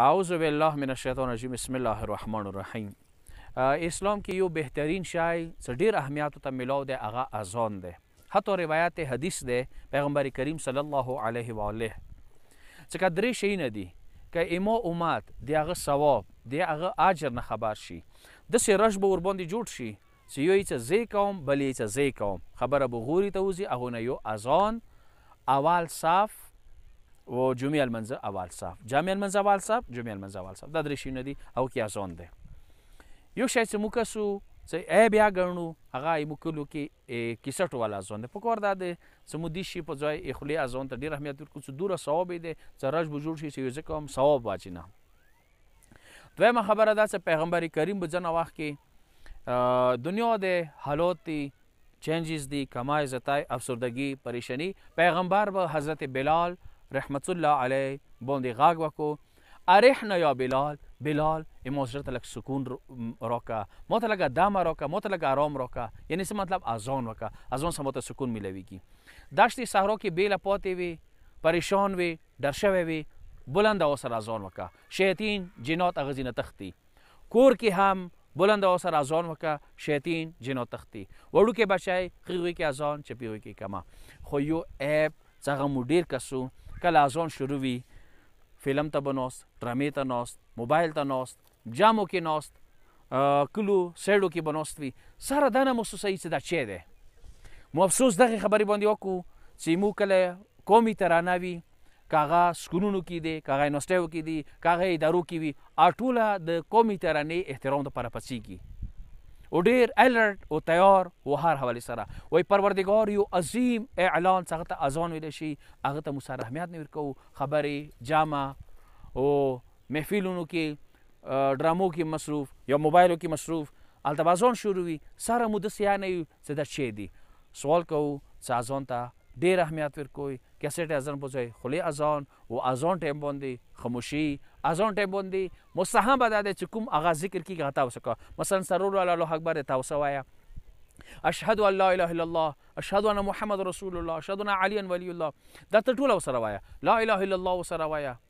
اعوذ بالله من الشیطان الرجیم بسم الله الرحمن الرحیم اسلام کې یو بهترین شای چې ډیر اهمیت ته ملاو دی هغه اذان دی حتی روایت حدیث دی پیغمبر کریم صلی الله علیه و آله څخه درې شی نه دي که ایمو امت دی هغه ثواب دی هغه اجر نه خبر شي د سرج به ور باندې جوړ شي چې يو يې چې زۀ کوم بل يې چې زۀ کوم خبره به غوري ته وځي هغو نه يو اذان اول صاف او جمعه المنځه اول صاف جامع المنځه اول صاف جمعه المنځه اول صاف دا درې شي نه دي او کې اذان دی یو شای چې موږ سو چې ای بیا ګڼو هغه یې موږ کلو کې کیسټ والا ځون دی په کور دا دی چې مو دي شي په ځای اخلي ځون ته ډیر اهمیت ورکړو چې دوره ثواب دی چې رج به جوړ شي چې یو ځکه هم ثواب واچي نه دویمه خبره دا چې پیغمبر کریم په ځنه وخت کې دنیا د حالات دي چینجز دي کمای زتای افسردګي پریشانی پیغمبر به حضرت بلال رحمت الله علیه باندې غاګ وکړو ارحنا یا بلال بلال امو زړه ته لک سکون راکا مو ته لګه دم راکا مو ته لګه آرام راکا یعنی څه مطلب اذان وکا اذان سم ته سکون ملويږي دشت صحرا کې بیل پاتې وي پریشان وي ډر شوی وی بلند او سر اذان وکه شیطین جنات اغزی نه تختی کور کی هم بلند او سر اذان وکه شیطین جنات تختی وړوکی بچای غیغوی کی اذان چپیوی کی کما خو یو ایپ څغه مو ډیر کسو کله اذان شروع وی فلم ته بنوست ډرامې ته نوست موبایل ته نوست جامو کې ناست کلو سړو کې بنوست وي سره دا نه محسوسوي چې دا چی دی مو افسوس دغه خبرې باندې وکړو چې مو کله قومي ترانه وي کاغه سکولونو کې دي کاغه یونیورسټیو کې دي کاغه ادارو کې وي اټوله د قومي ترانه احترام ته پر پچیږي او ډیر الرټ او تیار او هر حواله سره وای پروردگار یو عظیم اعلان څنګه ته اذان ویل شي هغه ته مو سره اهمیت نه ورکو خبرې جامه او محفلونو کې ډرامو کې مصروف یا موبایلو کې مصروف هلته به اذان شروع وي سره مو داسې یاد نه وي چې دا چی دي سوال کوو چې اذان ته ډېر اهمیت ورکوي کیسټ اذان په ځای خولې اذان او اذان ټایم باندې خاموشي اذان ټایم باندې مستحبه ده چې کوم هغه ذکر کېږي هغه تاسو کوه مثلا سرور الله اکبر تاسو وایه اشهد ان لا اله الا الله اشهد ان محمد رسول الله اشهد ان علي ولي الله دا ته ټول وسره وایه لا اله الا الله وسره وایه